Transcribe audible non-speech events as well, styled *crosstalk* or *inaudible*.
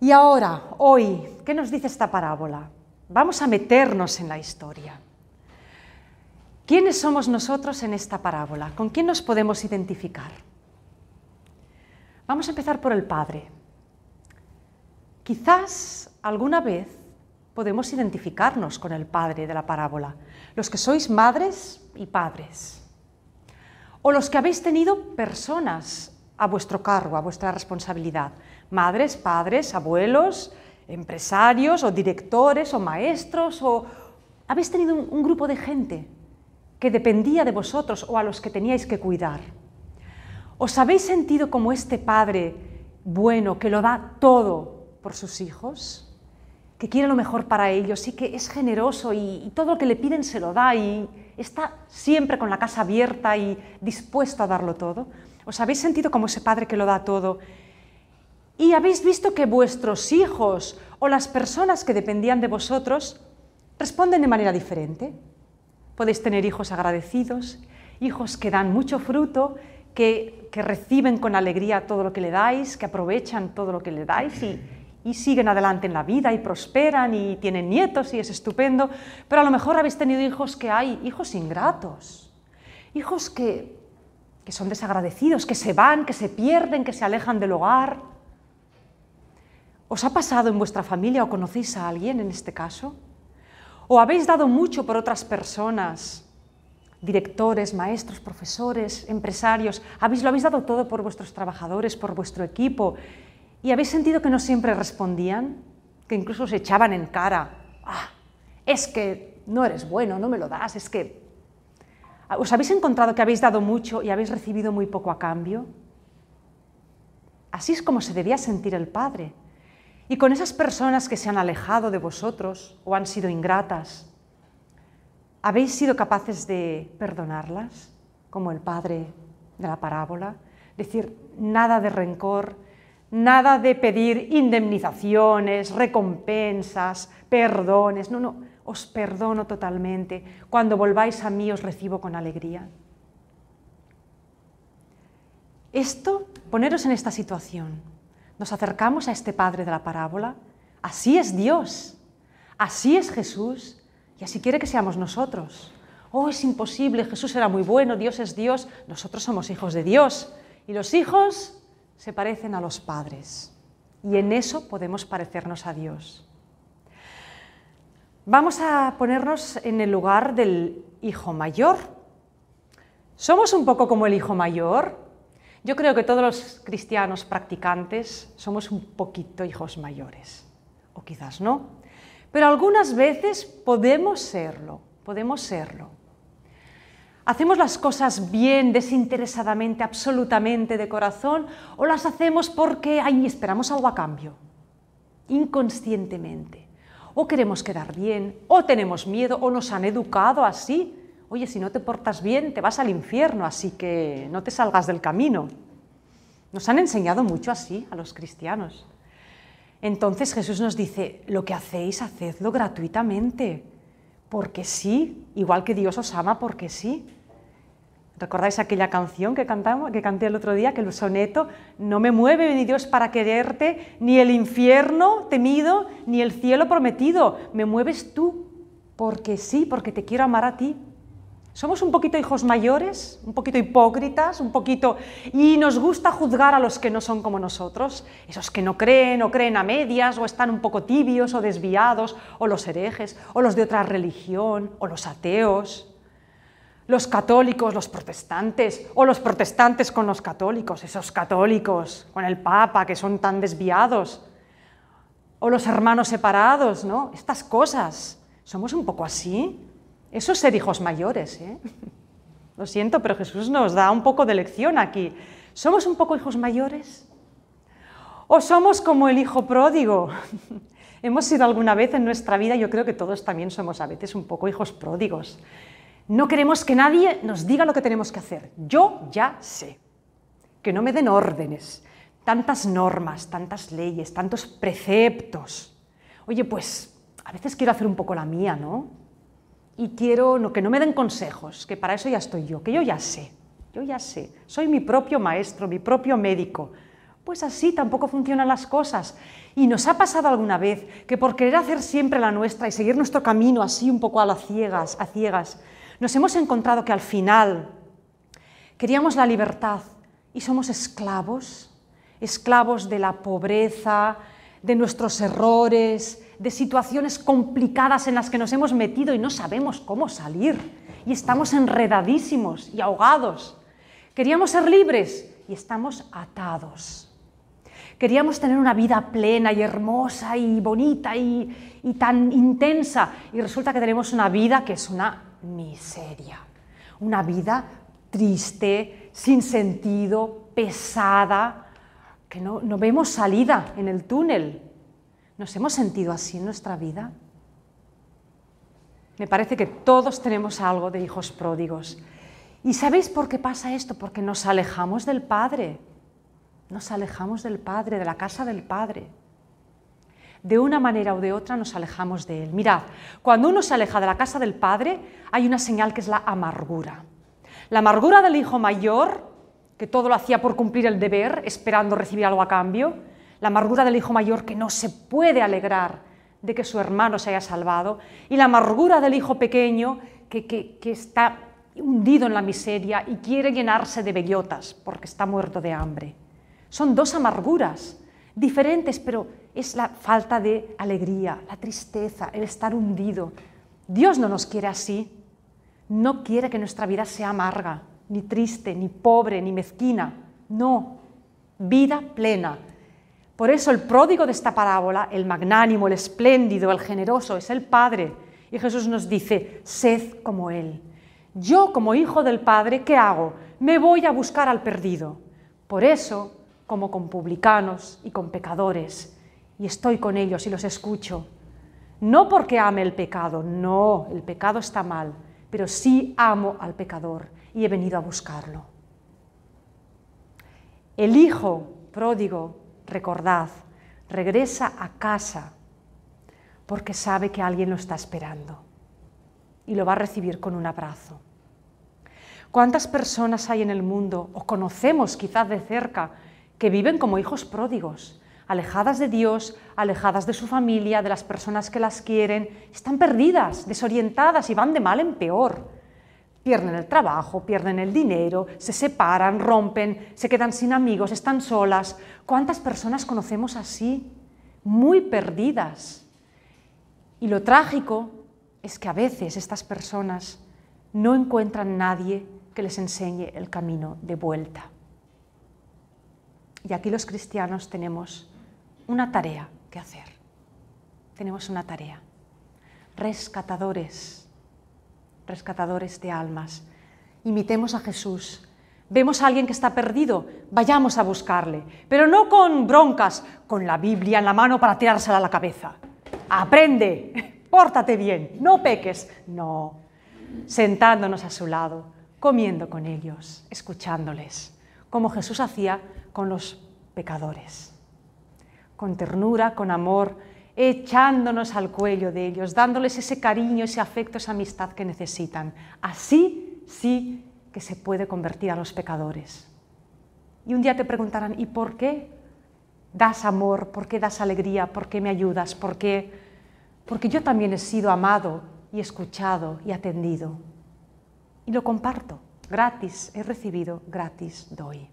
Y ahora, hoy, ¿qué nos dice esta parábola? Vamos a meternos en la historia. ¿Quiénes somos nosotros en esta parábola? ¿Con quién nos podemos identificar? Vamos a empezar por el Padre. Quizás alguna vez podemos identificarnos con el Padre de la parábola, los que sois madres y padres, o los que habéis tenido personas a vuestro cargo, a vuestra responsabilidad, madres, padres, abuelos, empresarios o directores o maestros, o habéis tenido un, grupo de gente que dependía de vosotros o a los que teníais que cuidar. ¿Os habéis sentido como este Padre bueno que lo da todo por sus hijos? Que quiere lo mejor para ellos y que es generoso y, todo lo que le piden se lo da y está siempre con la casa abierta y dispuesto a darlo todo. ¿Os habéis sentido como ese Padre que lo da todo? Y habéis visto que vuestros hijos o las personas que dependían de vosotros responden de manera diferente. Podéis tener hijos agradecidos, hijos que dan mucho fruto, que, reciben con alegría todo lo que le dais, que aprovechan todo lo que le dais y, y, siguen adelante en la vida y prosperan y tienen nietos y es estupendo, pero a lo mejor habéis tenido hijos que hay, hijos ingratos, hijos que, que son desagradecidos, que se van, que se pierden, que se alejan del hogar. ¿Os ha pasado en vuestra familia o conocéis a alguien en este caso? ¿O habéis dado mucho por otras personas, directores, maestros, profesores, empresarios? ¿Habéis, ¿Lo habéis dado todo por vuestros trabajadores, por vuestro equipo? ¿Y habéis sentido que no siempre respondían? Que incluso os echaban en cara. Ah, es que no eres bueno, no me lo das, es que... ¿Os habéis encontrado que habéis dado mucho y habéis recibido muy poco a cambio? Así es como se debía sentir el Padre. Y con esas personas que se han alejado de vosotros o han sido ingratas, ¿habéis sido capaces de perdonarlas, como el padre de la parábola? Decir, nada de rencor, nada de pedir indemnizaciones, recompensas, perdones. No, no, os perdono totalmente. Cuando volváis a mí os recibo con alegría. Esto, poneros en esta situación, nos acercamos a este Padre de la parábola, así es Dios, así es Jesús y así quiere que seamos nosotros. Oh, es imposible, Jesús era muy bueno, Dios es Dios, nosotros somos hijos de Dios y los hijos se parecen a los padres y en eso podemos parecernos a Dios. Vamos a ponernos en el lugar del hijo mayor. ¿Somos un poco como el hijo mayor? Yo creo que todos los cristianos practicantes somos un poquito hijos mayores, o quizás no, pero algunas veces podemos serlo, podemos serlo. ¿Hacemos las cosas bien, desinteresadamente, absolutamente de corazón, o las hacemos porque ay, esperamos algo a cambio, inconscientemente? O queremos quedar bien, o tenemos miedo, o nos han educado así, oye, si no te portas bien, te vas al infierno, así que no te salgas del camino. Nos han enseñado mucho así a los cristianos. Entonces Jesús nos dice, lo que hacéis, hacedlo gratuitamente, porque sí, igual que Dios os ama, porque sí. ¿Recordáis aquella canción que, cantamos, que canté el otro día, que el soneto, no me mueve ni Dios para quererte, ni el infierno temido, ni el cielo prometido, me mueves tú, porque sí, porque te quiero amar a ti. Somos un poquito hijos mayores, un poquito hipócritas, un poquito... y nos gusta juzgar a los que no son como nosotros, esos que no creen o creen a medias o están un poco tibios o desviados, o los herejes, o los de otra religión, o los ateos, los católicos, los protestantes, o los protestantes con los católicos, esos católicos con el Papa que son tan desviados, o los hermanos separados, ¿no? Estas cosas. ¿Somos un poco así? Eso es ser hijos mayores. ¿eh? Lo siento, pero Jesús nos da un poco de lección aquí. ¿Somos un poco hijos mayores? ¿O somos como el hijo pródigo? *laughs* Hemos sido alguna vez en nuestra vida, yo creo que todos también somos a veces un poco hijos pródigos. No queremos que nadie nos diga lo que tenemos que hacer. Yo ya sé. Que no me den órdenes, tantas normas, tantas leyes, tantos preceptos. Oye, pues a veces quiero hacer un poco la mía, ¿no? Y quiero no, que no me den consejos, que para eso ya estoy yo, que yo ya sé, yo ya sé, soy mi propio maestro, mi propio médico, Pues así tampoco funcionan las cosas. Y nos ha pasado alguna vez que por querer hacer siempre la nuestra y seguir nuestro camino así un poco a las ciegas, a ciegas, nos hemos encontrado que al final queríamos la libertad y somos esclavos, esclavos de la pobreza, de nuestros errores, de situaciones complicadas en las que nos hemos metido y no sabemos cómo salir. Y estamos enredadísimos y ahogados. Queríamos ser libres y estamos atados. Queríamos tener una vida plena y hermosa y bonita y, tan intensa y resulta que tenemos una vida que es una miseria, una vida triste, sin sentido, pesada, que no, no vemos salida en el túnel. ¿Nos hemos sentido así en nuestra vida? Me parece que todos tenemos algo de hijos pródigos. ¿Y sabéis por qué pasa esto? Porque nos alejamos del Padre. Nos alejamos del Padre, de la casa del Padre. De una manera o de otra nos alejamos de Él. Mirad, cuando uno se aleja de la casa del Padre, hay una señal que es la amargura. La amargura del hijo mayor, que todo lo hacía por cumplir el deber, esperando recibir algo a cambio. La amargura del hijo mayor que no se puede alegrar de que su hermano se haya salvado. Y la amargura del hijo pequeño que, que, que está hundido en la miseria y quiere llenarse de bellotas porque está muerto de hambre. Son dos amarguras diferentes, pero es la falta de alegría, la tristeza, el estar hundido. Dios no nos quiere así. No quiere que nuestra vida sea amarga, ni triste, ni pobre, ni mezquina. No, vida plena. Por eso el pródigo de esta parábola, el magnánimo, el espléndido, el generoso, es el Padre. Y Jesús nos dice, sed como Él. Yo como hijo del Padre, ¿qué hago? Me voy a buscar al perdido. Por eso como con publicanos y con pecadores, y estoy con ellos y los escucho. No porque ame el pecado, no, el pecado está mal, pero sí amo al pecador y he venido a buscarlo. El hijo pródigo, recordad, regresa a casa porque sabe que alguien lo está esperando y lo va a recibir con un abrazo. ¿Cuántas personas hay en el mundo, o conocemos quizás de cerca, que viven como hijos pródigos, alejadas de Dios, alejadas de su familia, de las personas que las quieren, están perdidas, desorientadas y van de mal en peor. Pierden el trabajo, pierden el dinero, se separan, rompen, se quedan sin amigos, están solas. ¿Cuántas personas conocemos así? Muy perdidas. Y lo trágico es que a veces estas personas no encuentran nadie que les enseñe el camino de vuelta. Y aquí los cristianos tenemos una tarea que hacer. Tenemos una tarea. Rescatadores, rescatadores de almas. Imitemos a Jesús. Vemos a alguien que está perdido, vayamos a buscarle, pero no con broncas, con la Biblia en la mano para tirársela a la cabeza. Aprende, *laughs* pórtate bien, no peques, no. Sentándonos a su lado, comiendo con ellos, escuchándoles, como Jesús hacía con los pecadores, con ternura, con amor, echándonos al cuello de ellos, dándoles ese cariño, ese afecto, esa amistad que necesitan. Así sí que se puede convertir a los pecadores. Y un día te preguntarán, ¿y por qué das amor? ¿Por qué das alegría? ¿Por qué me ayudas? ¿Por qué? Porque yo también he sido amado y escuchado y atendido. Y lo comparto. Gratis he recibido, gratis doy.